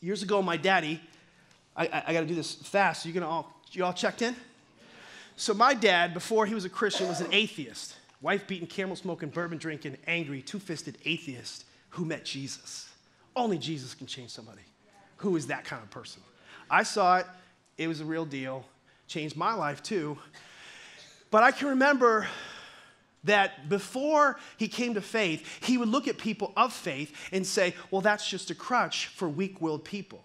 Years ago, my daddy, I, I, I got to do this fast. You gonna all you all checked in? So my dad, before he was a Christian, was an atheist, wife beating, camel smoking, bourbon drinking, angry, two-fisted atheist who met Jesus. Only Jesus can change somebody. Who is that kind of person? I saw it. It was a real deal. Changed my life too. But I can remember that before he came to faith, he would look at people of faith and say, well, that's just a crutch for weak willed people.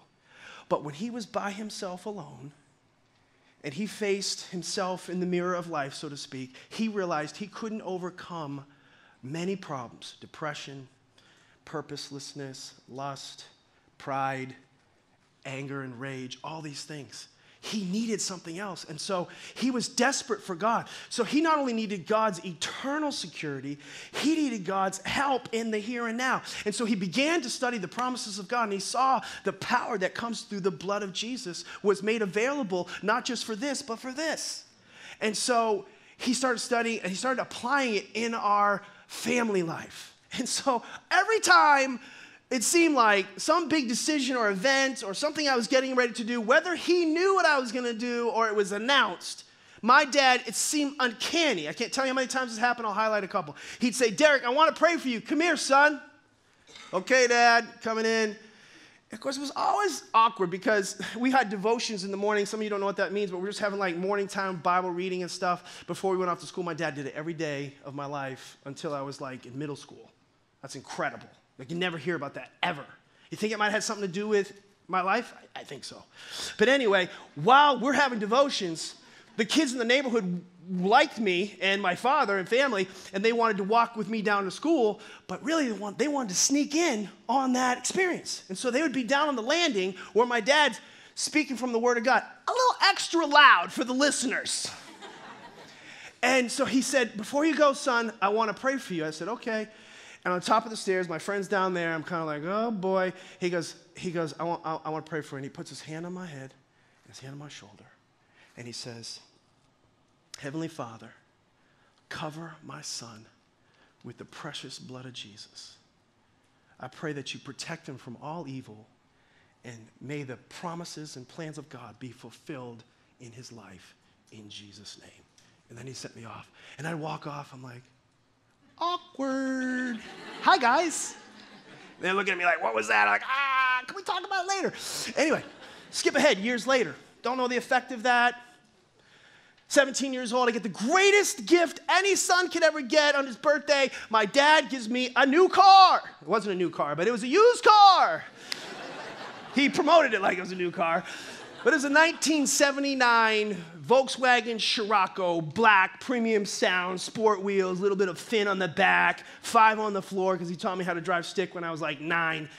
But when he was by himself alone, and he faced himself in the mirror of life, so to speak, he realized he couldn't overcome many problems depression, purposelessness, lust, pride, anger, and rage, all these things. He needed something else. And so he was desperate for God. So he not only needed God's eternal security, he needed God's help in the here and now. And so he began to study the promises of God and he saw the power that comes through the blood of Jesus was made available not just for this, but for this. And so he started studying and he started applying it in our family life. And so every time it seemed like some big decision or event or something I was getting ready to do, whether he knew what I was going to do or it was announced, my dad, it seemed uncanny. I can't tell you how many times this happened. I'll highlight a couple. He'd say, Deryck, I want to pray for you. Come here, son. Okay, dad, coming in. Of course, it was always awkward because we had devotions in the morning. Some of you don't know what that means, but we are just having like morning time Bible reading and stuff before we went off to school. My dad did it every day of my life until I was like in middle school. That's incredible. Like you never hear about that ever. You think it might have something to do with my life? I, I think so. But anyway, while we're having devotions, the kids in the neighborhood liked me and my father and family, and they wanted to walk with me down to school, but really they, want, they wanted to sneak in on that experience. And so they would be down on the landing where my dad's speaking from the Word of God, a little extra loud for the listeners. and so he said, Before you go, son, I want to pray for you. I said, Okay. And on top of the stairs, my friend's down there. I'm kind of like, oh boy. He goes, he goes, I want, I, I want to pray for you. And he puts his hand on my head, his hand on my shoulder, and he says, Heavenly Father, cover my son with the precious blood of Jesus. I pray that you protect him from all evil, and may the promises and plans of God be fulfilled in his life in Jesus' name. And then he sent me off. And I'd walk off, I'm like, awkward. Hi, guys. They look at me like, what was that? I'm like, ah, can we talk about it later? Anyway, skip ahead, years later. Don't know the effect of that. 17 years old, I get the greatest gift any son could ever get on his birthday. My dad gives me a new car. It wasn't a new car, but it was a used car. he promoted it like it was a new car. But it was a 1979 Volkswagen Scirocco, black, premium sound, sport wheels, a little bit of fin on the back, five on the floor because he taught me how to drive stick when I was like nine.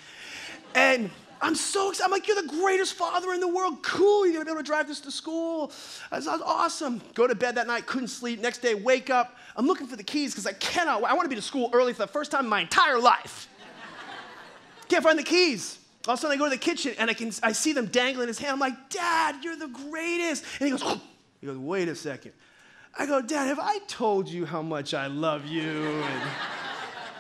And I'm so excited. I'm like, you're the greatest father in the world. Cool, you're gonna be able to drive this to school. That's awesome. Go to bed that night, couldn't sleep. Next day, wake up. I'm looking for the keys because I cannot. I want to be to school early for the first time in my entire life. Can't find the keys. All of a sudden, I go to the kitchen and I can I see them dangling his hand. I'm like, Dad, you're the greatest. And he goes. He goes, wait a second. I go, Dad, have I told you how much I love you? And,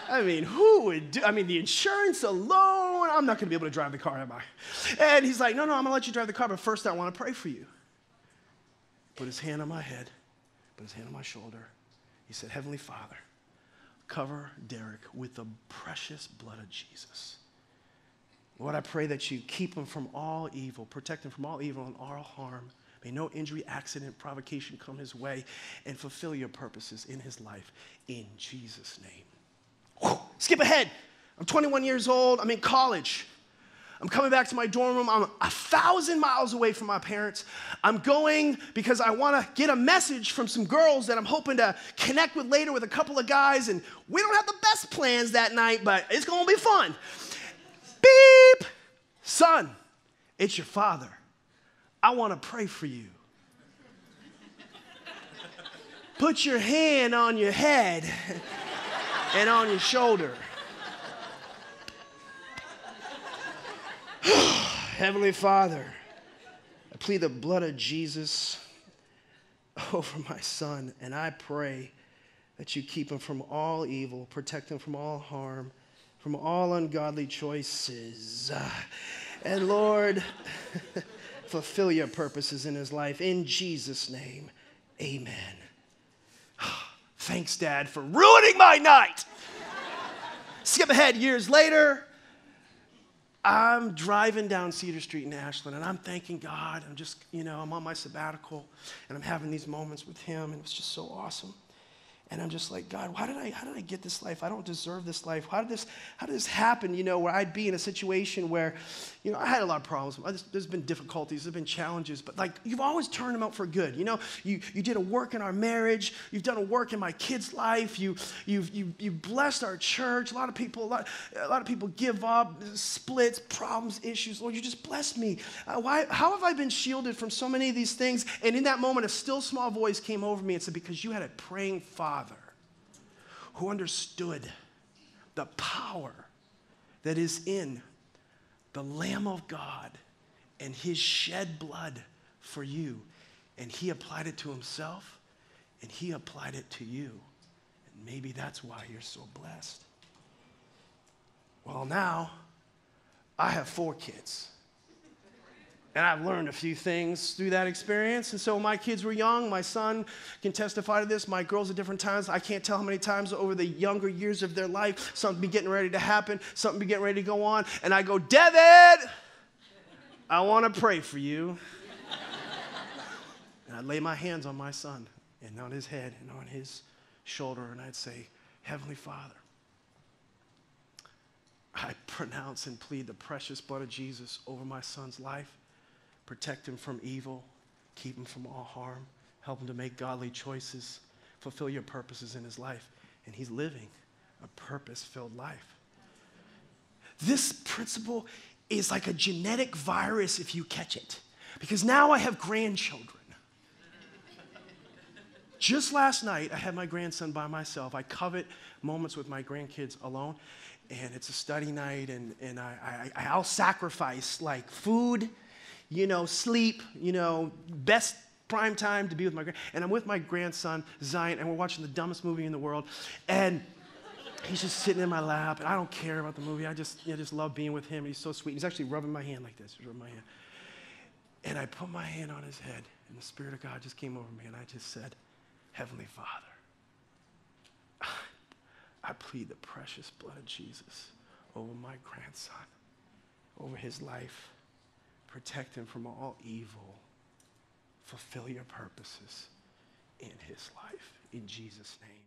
I mean, who would do? I mean, the insurance alone. I'm not going to be able to drive the car, am I? And he's like, No, no, I'm to let you drive the car, but first I want to pray for you. Put his hand on my head, put his hand on my shoulder. He said, Heavenly Father, cover Deryck with the precious blood of Jesus. Lord, I pray that you keep him from all evil, protect him from all evil and all harm. May no injury, accident, provocation come his way, and fulfill your purposes in his life. In Jesus' name. Whew. Skip ahead. I'm 21 years old. I'm in college. I'm coming back to my dorm room. I'm a thousand miles away from my parents. I'm going because I want to get a message from some girls that I'm hoping to connect with later with a couple of guys. And we don't have the best plans that night, but it's going to be fun. Beep! Son, it's your father. I want to pray for you. Put your hand on your head and on your shoulder. Heavenly Father, I plead the blood of Jesus over my son, and I pray that you keep him from all evil, protect him from all harm from all ungodly choices. And Lord, fulfill your purposes in his life. In Jesus' name, amen. Thanks, Dad, for ruining my night. Skip ahead years later. I'm driving down Cedar Street in Ashland and I'm thanking God. I'm just, you know, I'm on my sabbatical and I'm having these moments with Him and it's just so awesome. And I'm just like, God, why did I, how did I get this life? I don't deserve this life. How did this, how did this happen, you know, where I'd be in a situation where, you know, I had a lot of problems. Just, there's been difficulties, there's been challenges, but like, you've always turned them out for good. You know, you, you did a work in our marriage. You've done a work in my kid's life. You, you've, you, you blessed our church. A lot of people, a lot, a lot of people give up, splits, problems, issues. Lord, you just blessed me. Uh, why, how have I been shielded from so many of these things? And in that moment, a still small voice came over me and said, because you had a praying father Father who understood the power that is in the Lamb of God and his shed blood for you. And he applied it to himself and he applied it to you. And maybe that's why you're so blessed. Well, now I have four kids. And I've learned a few things through that experience. And so when my kids were young, my son can testify to this. My girls at different times, I can't tell how many times over the younger years of their life, something be getting ready to happen, something be getting ready to go on. And I go, David, I want to pray for you. and I'd lay my hands on my son and on his head and on his shoulder, and I'd say, Heavenly Father, I pronounce and plead the precious blood of Jesus over my son's life protect him from evil, keep him from all harm, help him to make godly choices, fulfill your purposes in his life. And he's living a purpose filled life. This principle is like a genetic virus if you catch it, because now I have grandchildren. Just last night, I had my grandson by myself. I covet moments with my grandkids alone, and it's a study night, and, and I, I, I'll sacrifice like food you know, sleep, you know, best prime time to be with my grand. And I'm with my grandson, Zion, and we're watching the dumbest movie in the world. And he's just sitting in my lap, and I don't care about the movie. I just, you know, just love being with him. He's so sweet. He's actually rubbing my hand like this. He's rubbing my hand. And I put my hand on his head, and the Spirit of God just came over me, and I just said, Heavenly Father, I plead the precious blood of Jesus over my grandson, over his life protect him from all evil, fulfill your purposes in his life. In Jesus' name.